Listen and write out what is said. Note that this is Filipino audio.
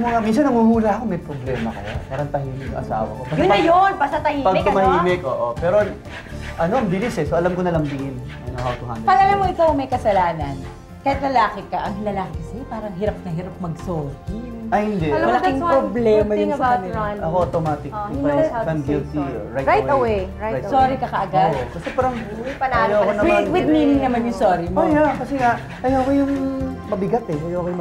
Yung mga, minsan nanguhula ako, may problema kaya. Parang tahimik yung asawa ko. Kasi Yun na yun, basta tahimik, Pag ano? tumahimik, oo. Pero, ano, ang bilis eh. So, alam ko na lambingin. I know how to handle Pag alam mo ikaw may kasalanan, kahit lalaki ka, ang lalaki kasi parang hirap na hirap mag-sorry. Ay, hindi. Alam Malaking problema yun sa kanila. Ako automatic. Oh, he if, I, how if I'm guilty, right, Right away, right away. Sorry ka kaagad. Oo. Kasi parang, panalo ka. naman. With, with meaning naman yung sorry mo. Oh, yeah. Kasi nga, ayoko yung mabigat eh. Ayoko yung